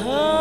Oh,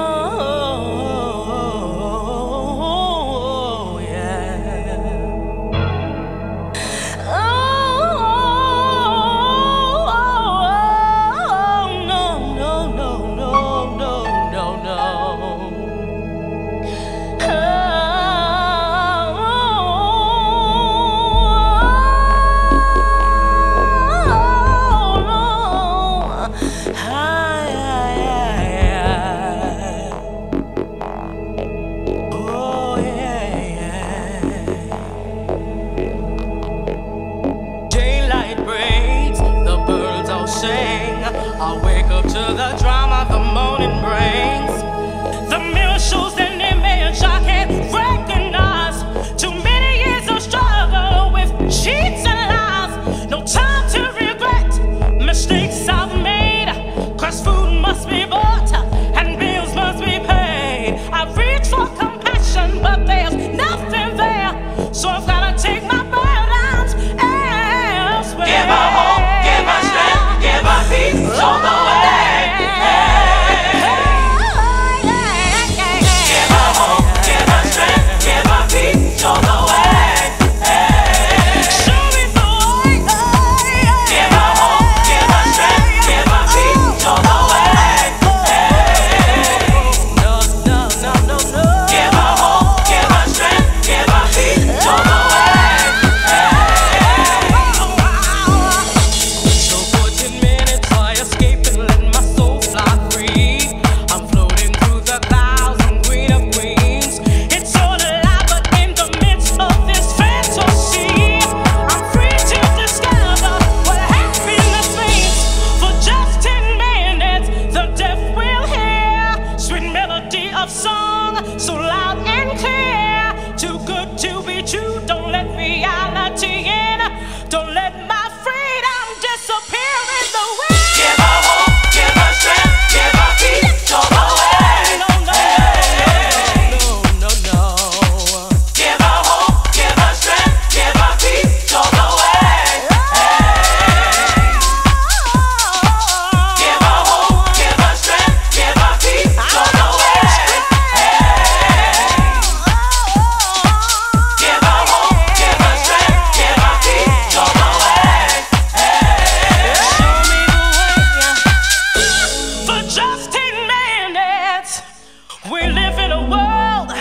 We live in a world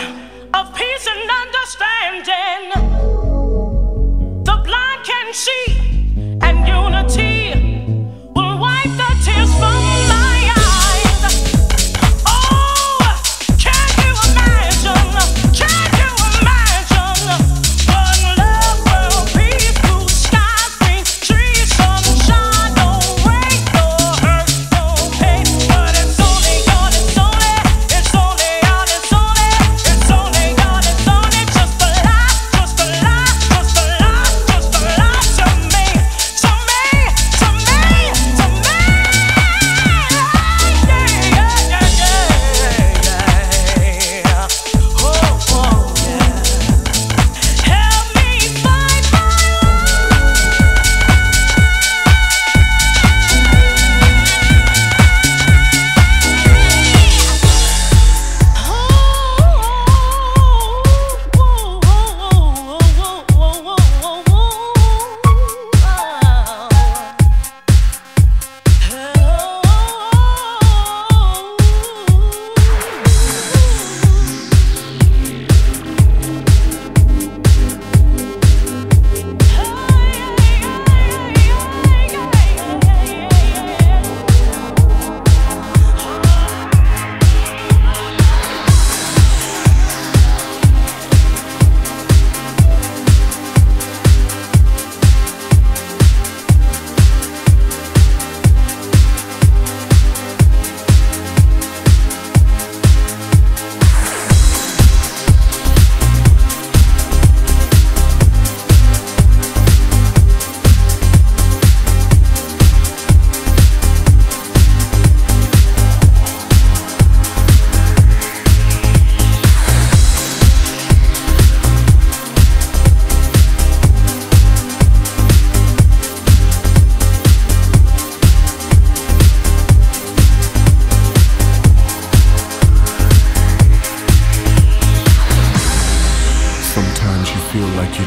of peace and understanding. The blind can see.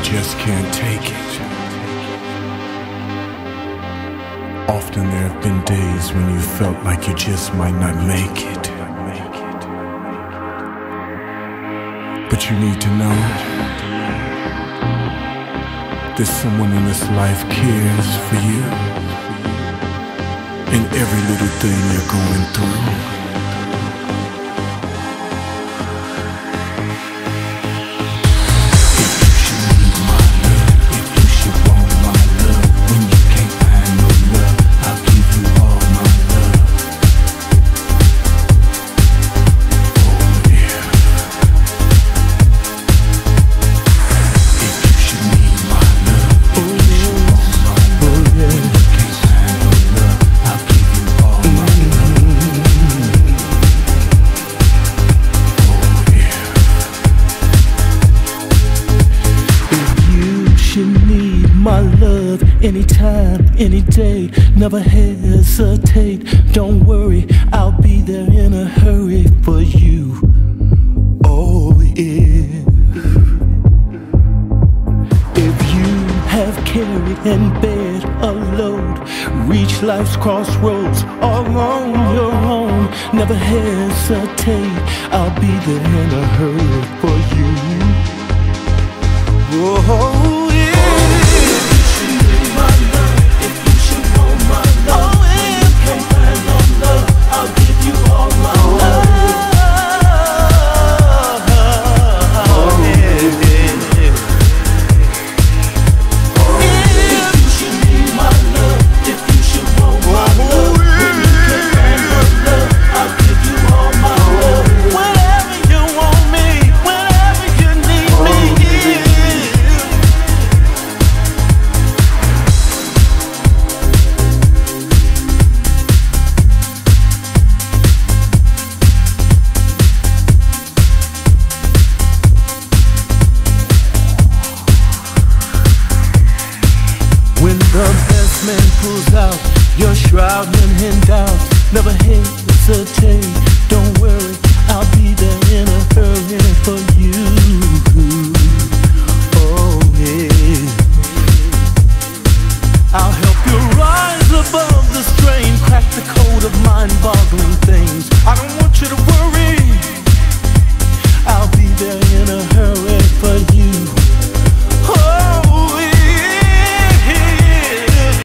just can't take it. Often there have been days when you felt like you just might not make it. But you need to know that someone in this life cares for you in every little thing you're going through. Anytime, any day, never hesitate, don't worry, I'll be there in a hurry for you. Oh, if, if you have carried and bared a load, reach life's crossroads all on your own, never hesitate, I'll be there in a hurry for you. Oh, there in a hurry for you. Oh hey. I'll help you rise above the strain, crack the cold of mind boggling things. I don't want you.